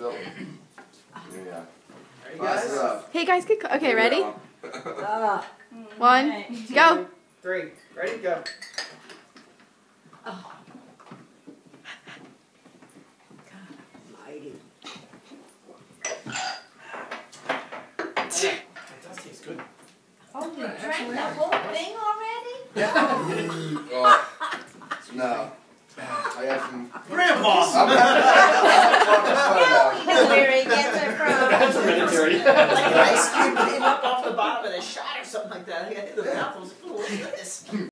Ready, Pass guys? it up. Hey guys, good. Okay, Here we ready? go. Ah, One, go. three. Ready, go. Mighty. It does taste good. Oh, you drank the whole thing already? Oh, no. I got some. Grandpa! Hereditary. Like an ice cube came up off the bottom of the shot or something like that. I hit the mouth. I was like.